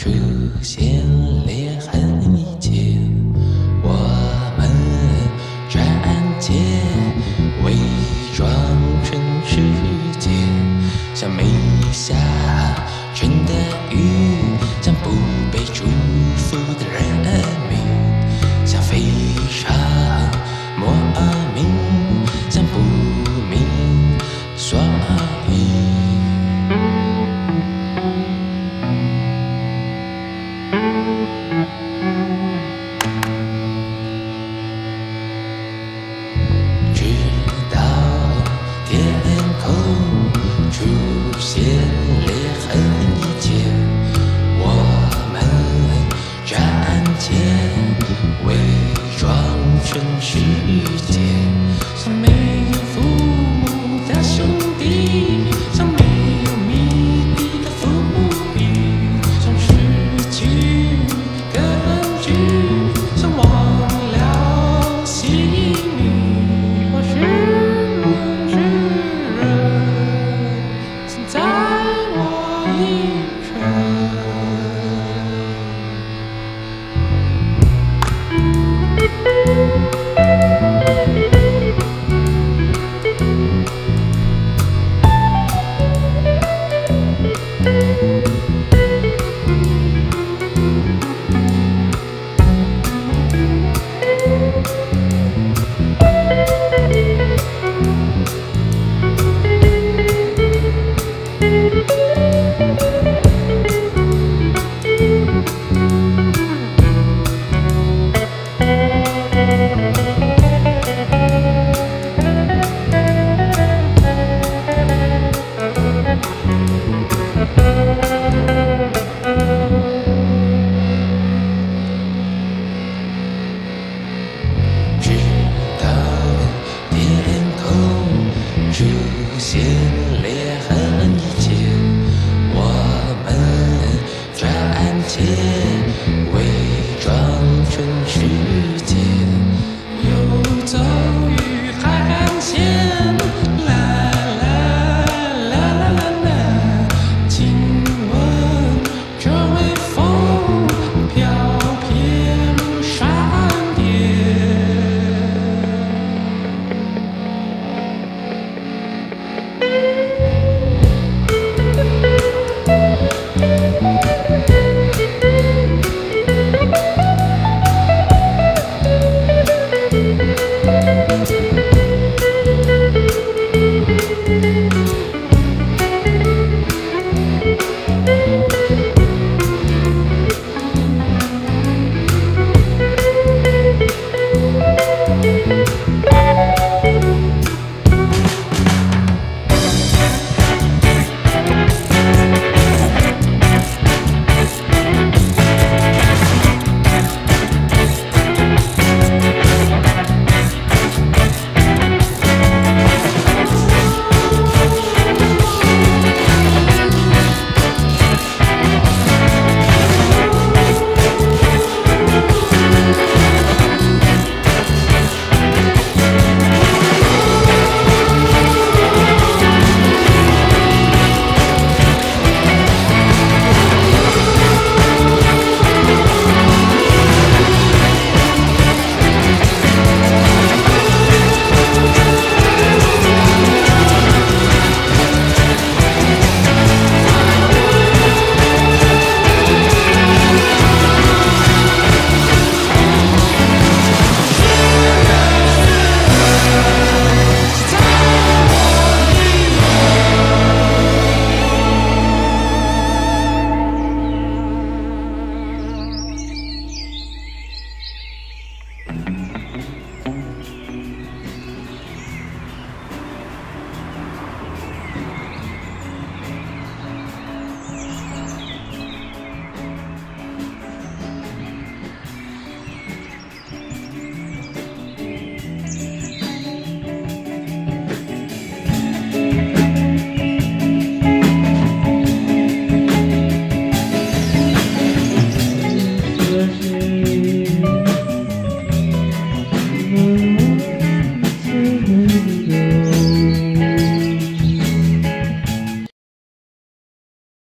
出现裂痕一切我们全安皆伪装成世界像没世界从没有。